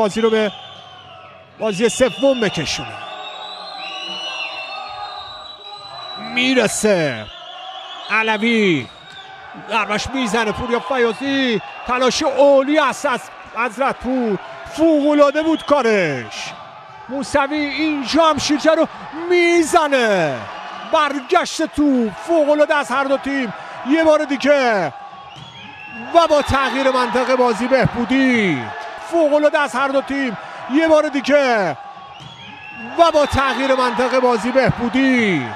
بازی رو به بازی سوم بکشونه. می‌رسه. علوی. دربش می‌زنه. پوریا فیاضی. تلاش اولی است از حضرت پور فوقلاده بود کارش. موسوی اینجا هم شیرجه رو می‌زنه. برگشت تو فوقلاده از هر دو تیم. یه بار دیگه. و با تغییر منطقه بازی بهبودی. فوقلاده از هر دو تیم. یه بار دیگه. و با تغییر منطقه بازی بهبودی.